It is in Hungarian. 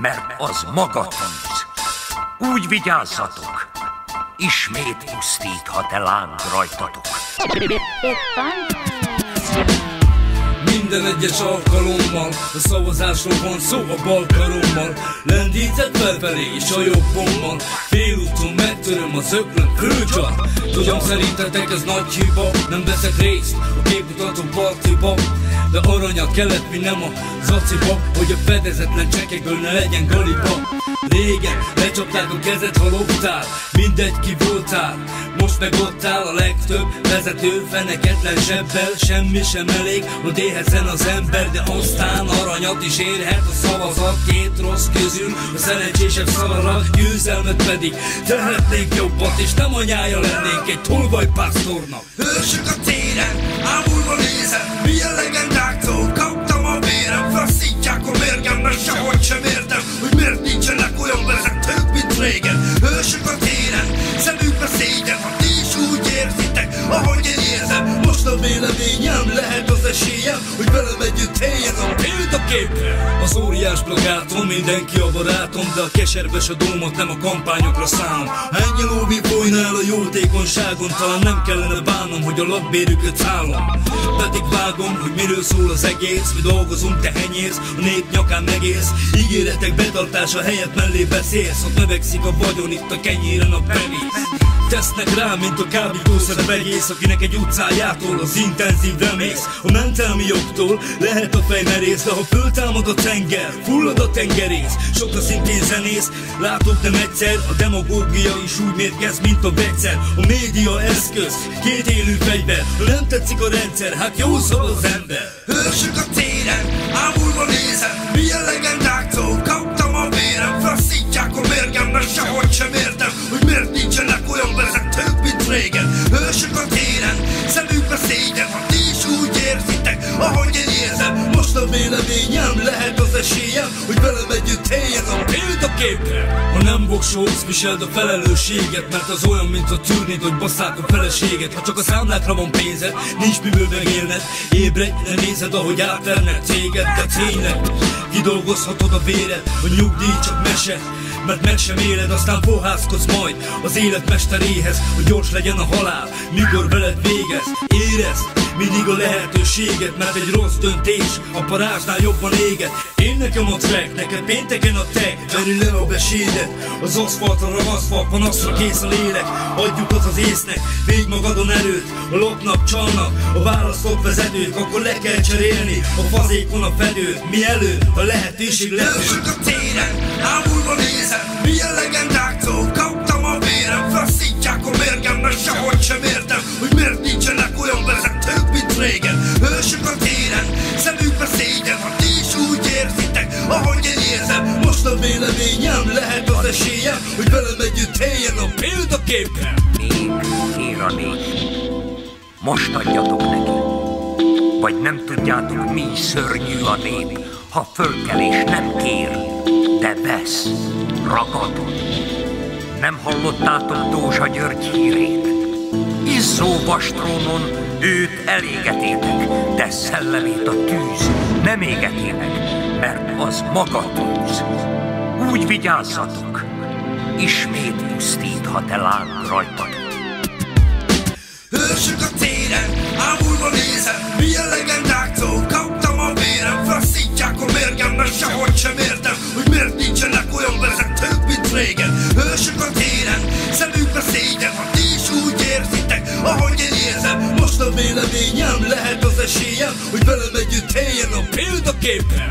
mert az maga tűz. Úgy vigyázzatok, ismét pusztíthat-e láng rajtatok. Minden egyes alkalommal A szavazásról van szó a bal karommal Lendített felfelé és a jobbommal Félúton megtöröm az öklöm főcsal Tudom szerintetek ez nagy hiba Nem veszek részt a képmutató partiba De aranyat kellett, mi nem a zaciba Hogy a fedezetlen csekekből ne legyen galiba Régen lecsapták a kezed, ha loptál Mindegy ki voltál. Most meg ott áll a legtöbb vezető Feneketlen zsebbel, semmi sem elég Hogy éhezen az ember, de aztán aranyat is érhet A szavazat. Két rossz közül A szerencsésebb szavara győzelmet pedig Tehetnénk jobbat, és nem anyája lennénk egy tolvajpásztornak Hősök a téren, ámulva nézem Milyen a véleményem lehet az esélyem Hogy velem együtt éljen a példaképre Az óriás plagáton mindenki a barátom De a keserves a dómot nem a kampányokra számom Ennyi lóvi folyna el a jótékonyságon Talán nem kellene bánnom, hogy a lakbérüket szállom. Pedig vágom, hogy miről szól az egész Mi dolgozunk, te henyész, a nép nyakán megész. Ígéretek betartása helyett mellé beszélsz Ott növekszik a vagyon, itt a kenyéren a penész Tesznek rá, mint a kábítószer vegyész Akinek egy utcájától az intenzív remész. A mentelmi jogtól lehet a fejmerész De ha föltámad a tenger, fullad a tengerész. Sok a szintén zenész, látok nem egyszer A demagógia is úgy mérgez, mint a vegyszer. A média eszköz, két élő fegyver Ha nem tetszik a rendszer, hát jó szól az ember. Hősök a téren, ámulva nézem Milyen legendáktól esélyem Hogy velem együtt éljen a példaképre Ha nem voksólsz, viseld a felelősséget Mert az olyan, mint a tűrnéd, hogy basszák a feleséget. Ha csak a számlákra van pénzed, nincs miből megélned. Ébredj, ne nézed, ahogy átvernek téged De tényleg, kidolgozhatod a véred. A nyugdíj csak mese mert meg sem éled, aztán fohászkodsz majd az élet mesteréhez, hogy gyors legyen a halál, mikor veled végez. Érezd, mindig a lehetőséget, mert egy rossz döntés a parázsnál jobban éget. Én nekem a track, neked pénteken a tag, veri le a besédet, az aszfaltra ragaszva, panaszra kész a lélek, adjuk az az észnek, védj magadon erőt, a lopnak, csalnak, a választott vezetők, akkor le kell cserélni, a fazékon a fedőt, mielőtt a lehetőség. Hősök a téren, ámulva nézem Milyen legendáktól kaptam a vérem Faszítják a mérgem, mert sehogy sem értem Véleményem lehet az esélyem Hogy velem együtt éljen a kér a nép. Most adjatok neki. Vagy nem tudjátok, mi szörnyű a nép, ha fölkelés nem kér, de vesz, ragadod. Nem hallottátok Dózsa György hírét? Izzó vastrónon őt elégetétek, de szellemét a tűz nem égetének, mert az maga tűz. Úgy vigyázzatok, ismét pusztíthat-e láng rajtatok. Hősök a téren, ámulva nézem Milyen legendáktól kaptam a vérem. Faszítják a mérgem, mert sehogy sem értem Hogy miért nincsenek olyan vezetők, mint régen. Hősök a téren, szemükbe szégyen Ha ti is úgy érzitek, ahogy én érzem. Most a véleményem lehet az esélyem Hogy velem együtt éljen a példaképre